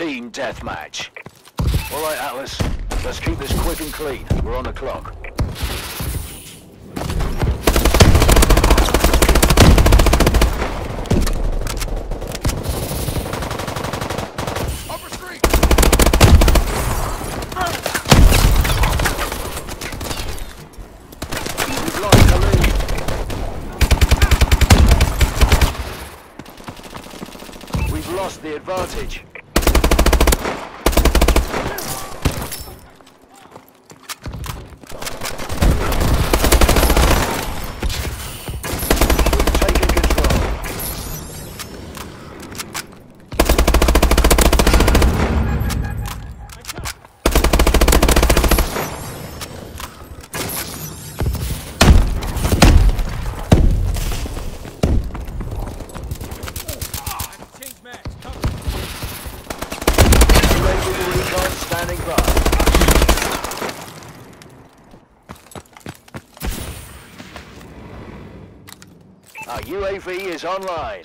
Team deathmatch. All right, Atlas. Let's keep this quick and clean. We're on the clock. The advantage. Uh, Our UAV is online.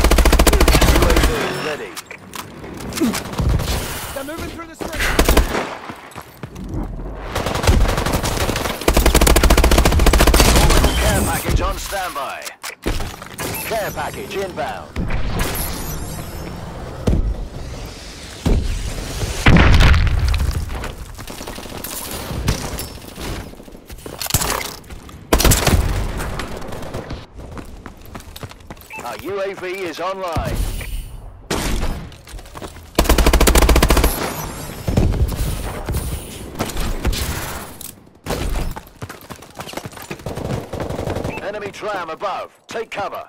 UAV is ready. They're moving through the street. Care package on standby. Care package inbound. Our UAV is online. Enemy tram above. Take cover.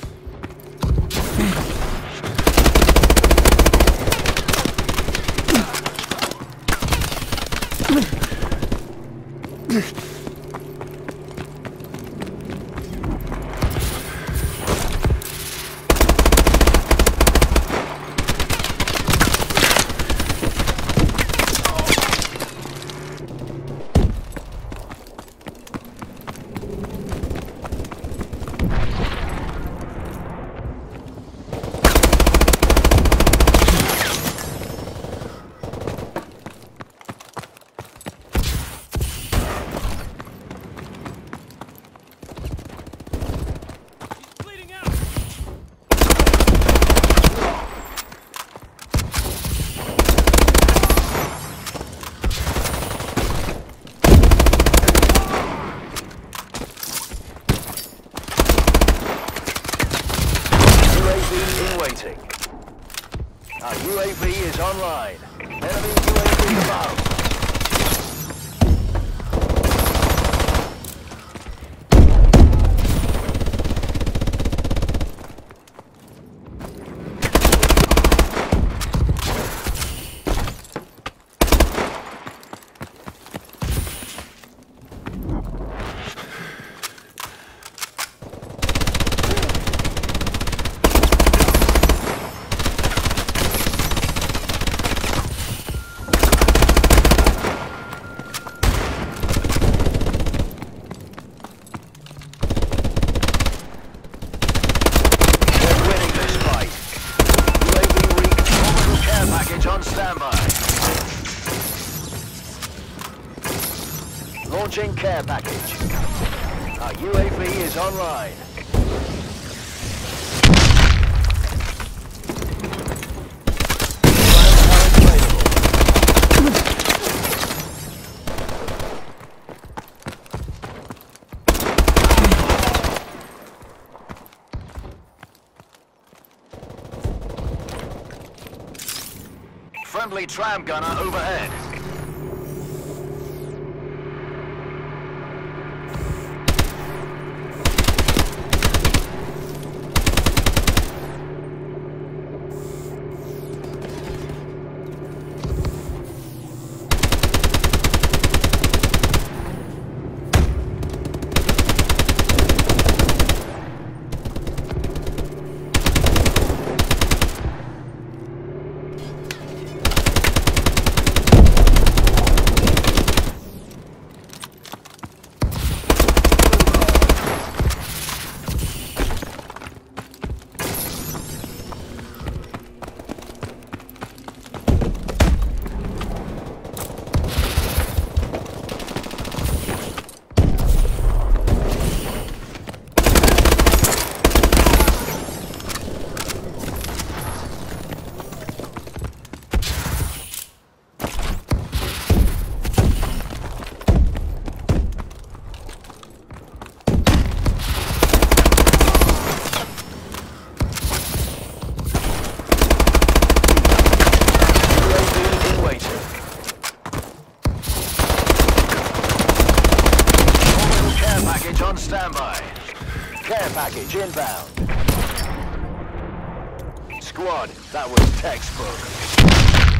In. Our UAV is online. Enemy UAV above. We're winning this fight. UAV recon care package on standby. Launching care package. Our UAV is online. Friendly tram gunner overhead. standby. Care package inbound. Squad, that was textbook.